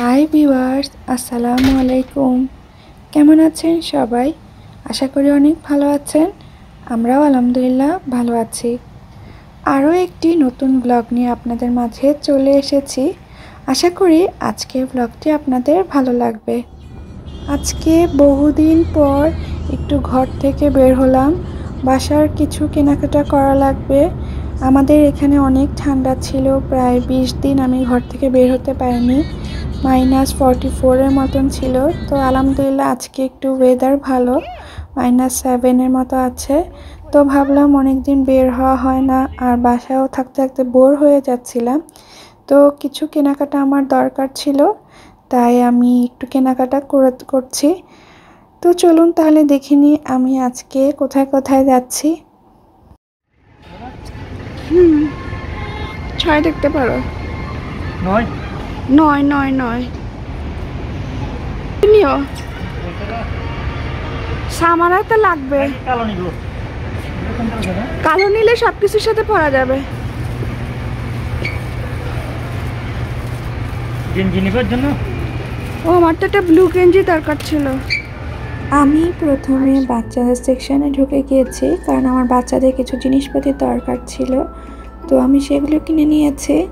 Hi viewers, আসসালামু আলাইকুম। কেমন আছেন সবাই? আশা করি অনেক ভালো আছেন। আমরাও আলহামদুলিল্লাহ ভালো আছি। আরও একটি নতুন ব্লগ নিয়ে আপনাদের মাঝে চলে এসেছি। আশা করি আজকের ব্লগটি আপনাদের ভালো লাগবে। আজকে বহুদিন পর একটু ঘর থেকে বের হলাম। বাসার কিছু কেনাকাটা করা লাগবে। আমাদের এখানে অনেক ঠান্ডা ছিল, প্রায় বিশ দিন আমি ঘর থেকে বের হতে পারিনি। মাইনাস ফর্টি ফোরের মতন ছিল। তো আলহামদুলিল্লাহ আজকে একটু ওয়েদার ভালো মাইনাস সেভেনের মতো আছে। তো ভাবলাম অনেক দিন বের হওয়া হয় না আর বাসায়ও থাকতে থাকতে বোর হয়ে যাচ্ছিলাম। তো কিছু কেনাকাটা আমার দরকার ছিল তাই আমি একটু কেনাকাটা করছি। তো চলুন তাহলে দেখিনি আমি আজকে কোথায় কোথায় যাচ্ছি। হুম ছয় দেখতে পারো। নয়? নয় নয় নয়। নিও। তো লাগবে। কালো নিলে সব কিছুর সাথে পরা যাবে। জন্য? ও আমার তো একটা ব্লু গেঞ্জি দরকার ছিল। আমি প্রথমে বাচ্চাদের সেকশনে ঢুকে গিয়েছি কারণ আমার বাচ্চাদের কিছু জিনিসপাতি দরকার ছিল। তো আমি সেগুলো কিনে নিয়েছি।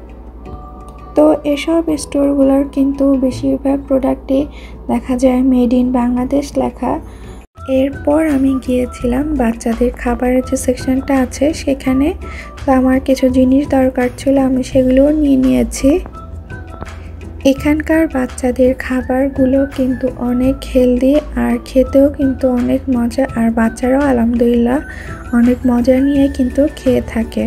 তো এসব স্টোরগুলোর কিন্তু বেশিরভাগ প্রোডাক্টই দেখা যায় মেড ইন বাংলাদেশ লেখা। এরপর আমি গিয়েছিলাম বাচ্চাদের খাবারের যে সেকশনটা আছে সেখানে। তো আমার কিছু জিনিস দরকার ছিল, আমি সেগুলোও নিয়ে নিয়েছি। এখানকার বাচ্চাদের খাবারগুলো কিন্তু অনেক হেলদি আর খেতেও কিন্তু অনেক মজা, আর বাচ্চারাও আলহামদুলিল্লাহ অনেক মজা নিয়ে কিন্তু খেয়ে থাকে।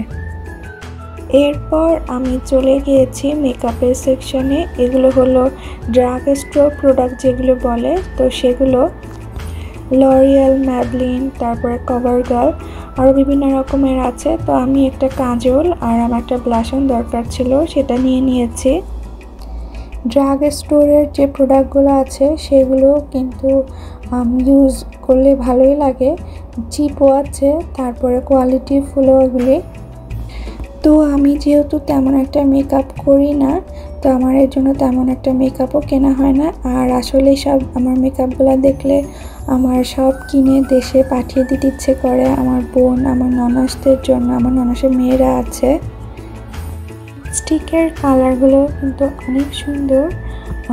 এরপর আমি চলে গিয়েছি মেকআপের সেকশনে এগুলো হলো ড্রাগ স্টোর প্রোডাক্ট যেগুলো বলে, তো সেগুলো লরিয়াল ম্যাবলিন তারপরে কভার গার্ল আরও বিভিন্ন রকমের আছে। তো আমি একটা কাজল আর আমার একটা ব্লাশন দরকার ছিল, সেটা নিয়ে নিয়েছি। ড্রাগ স্টোরের যে প্রোডাক্টগুলো আছে, সেগুলো কিন্তু ইউজ করলে ভালোই লাগে। চিপও আছে, তারপরে কোয়ালিটি ফুলও তো আমি যেহেতু তেমন একটা মেকআপ করি না, তো আমার এর জন্য তেমন একটা মেকআপও কেনা হয় না। আর আসলে সব আমার মেকআপগুলো দেখলে আমার সব কিনে দেশে পাঠিয়ে দিতে ইচ্ছে করে। আমার বোন, আমার ননাসদের জন্য, আমার ননাসের মেয়েরা আছে। স্টিকের কালারগুলো কিন্তু অনেক সুন্দর।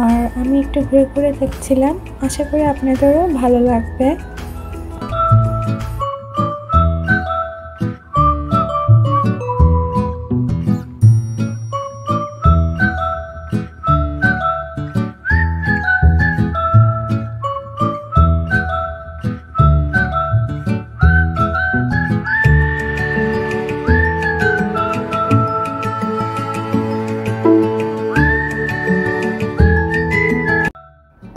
আর আমি একটু ঘুরে ঘুরে দেখছিলাম। আশা করি আপনাদেরও ভালো লাগবে।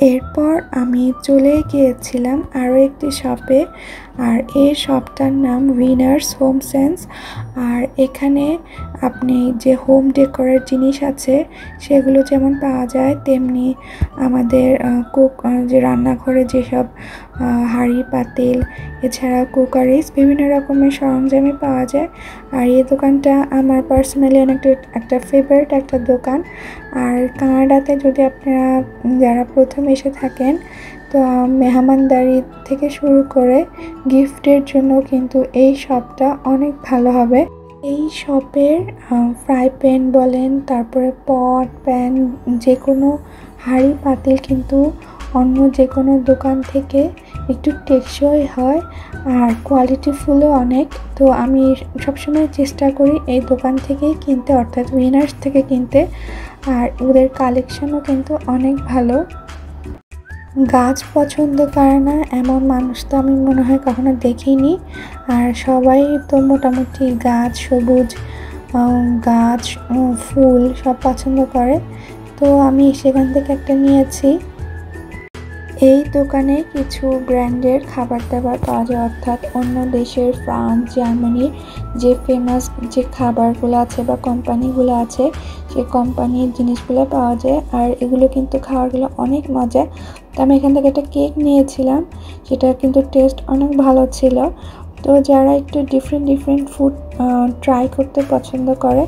এরপর আমি চলে গিয়েছিলাম আরও একটি শপে আর এই শপটার নাম উইনার্স হোম সেন্স আর এখানে আপনি যে হোম ডেকোরের জিনিস আছে, সেগুলো যেমন পাওয়া যায়, তেমনি আমাদের কুক যে রান্নাঘরে যেসব হাঁড়ি, পাতিল এছাড়া কুকারিস বিভিন্ন রকমের সরঞ্জামই পাওয়া যায়। আর এই দোকানটা আমার পার্সোনালি অনেক একটা ফেভারিট একটা দোকান। আর কানাডাতে যদি আপনারা, যারা প্রথম এসে থাকেন মেহমানদারি থেকে শুরু করে গিফটের জন্য কিন্তু এই শপটা অনেক ভালো হবে। এই শপের ফ্রাই প্যান বলেন, তারপরে পট, প্যান যে কোনো হাঁড়ি পাতিল কিন্তু অন্য যে কোনো দোকান থেকে একটু টেকসই হয় আর কোয়ালিটি ফুলও অনেক। তো আমি সবসময় চেষ্টা করি এই দোকান থেকেই কিনতে, অর্থাৎ উইনার্স থেকে কিনতে। আর ওদের কালেকশনও কিন্তু অনেক ভালো। গাছ পছন্দ করে না, এমন মানুষ তো আমি মনে হয় কখনো দেখিনি। আর সবাই তো মোটামুটি গাছ সবুজ গাছ ফুল সব পছন্দ করে। তো আমি সেখান থেকে একটা নিয়েছি। এই দোকানে কিছু ব্র্যান্ডের খাবার দাবার পাওয়া যায়, অর্থাৎ অন্য দেশের ফ্রান্স জার্মানির যে ফেমাস যে খাবারগুলো আছে বা কোম্পানিগুলো আছে সেই কোম্পানির জিনিসগুলো পাওয়া যায়। আর এগুলো কিন্তু খাবারগুলো অনেক মজা। তো আমি এখান থেকে একটা কেক নিয়েছিলাম, সেটা কিন্তু টেস্ট অনেক ভালো ছিল। তো যারা একটু ডিফারেন্ট ডিফারেন্ট ফুড ট্রাই করতে পছন্দ করে,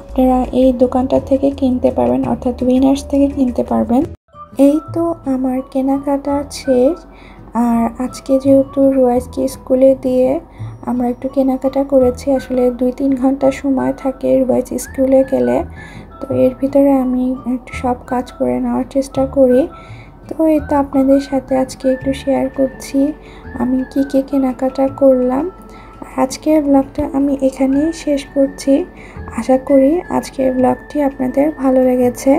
আপনারা এই দোকানটা থেকে কিনতে পারবেন, অর্থাৎ উইনার্স থেকে কিনতে পারবেন। এই তো আমার কেনাকাটা শেষ। আর আজকে যেহেতু রোয়াইজকে স্কুলে দিয়ে আমরা একটু কেনাকাটা করেছি, আসলে দুই তিন ঘণ্টা সময় থাকে রোয়াইজ স্কুলে গেলে। তো এর ভিতরে আমি একটু সব কাজ করে নেওয়ার চেষ্টা করি। তো এই তো আপনাদের সাথে আজকে একটু শেয়ার করছি, আমি কী কী কেনাকাটা করলাম। আজকের ব্লগটা আমি এখানেই শেষ করছি। আশা করি আজকের ব্লগটি আপনাদের ভালো লেগেছে।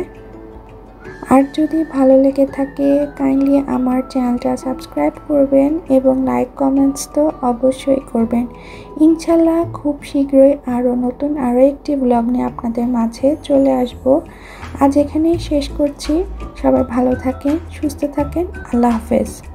আর যদি ভালো লেগে থাকে কাইন্ডলি আমার চ্যানেলটা সাবস্ক্রাইব করবেন এবং লাইক কমেন্টস তো অবশ্যই করবেন। ইনশাল্লাহ খুব শীঘ্রই আরও নতুন আরও একটি ব্লগ নিয়ে আপনাদের মাঝে চলে আসব। আজ এখানেই শেষ করছি। সবাই ভালো থাকেন, সুস্থ থাকেন। আল্লাহ হাফেজ।